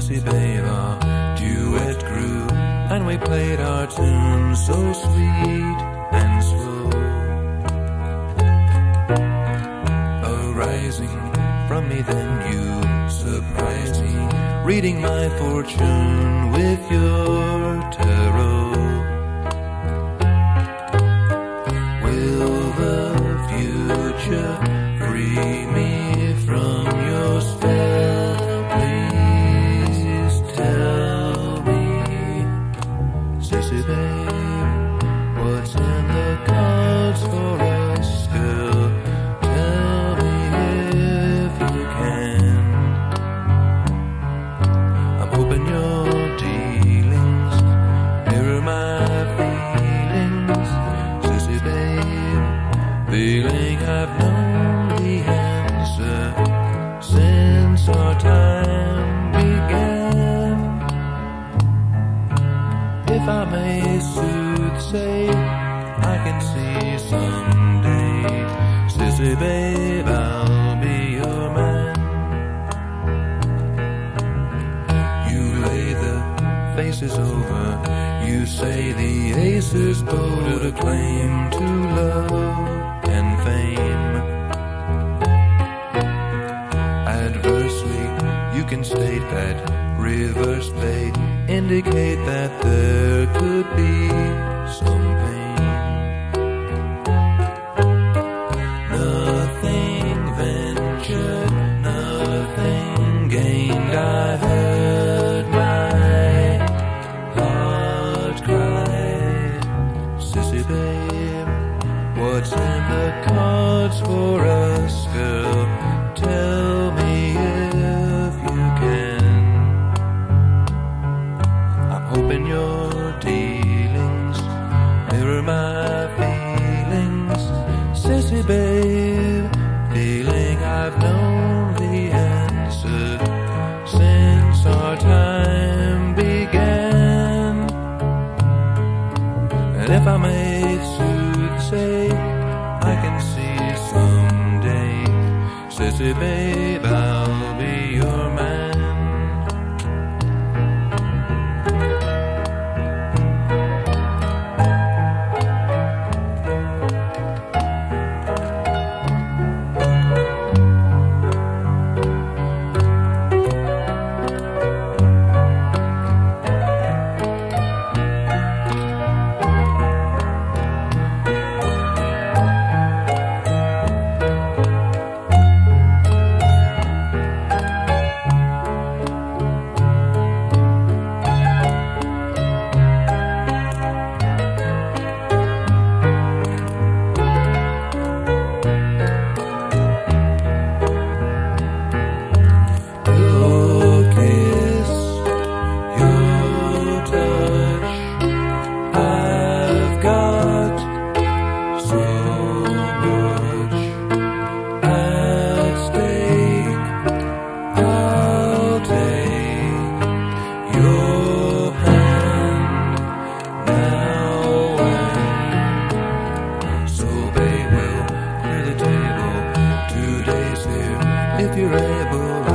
Sissie babe, our duet grew, and we played our tune so sweet and slow. Arising from me, then you surprised me, reading my fortune with your tarot. Babe, what's in the cards for us, girl? Tell me if you can. I'm hoping your dealings mirror my feelings, Sissie babe. Feeling I've known If I may soothsay, I can see someday, Sissie babe, I'll be your man. You lay the faces over. You say the aces bold a claim to love and fame. Adversely, you can state that reverse they indicate that there what's in the cards for us, girl? Tell me if you can. I'm hoping your dealings mirror my feelings, Sissie babe. Feeling I've known the answer since our time began. And if I may babe, here,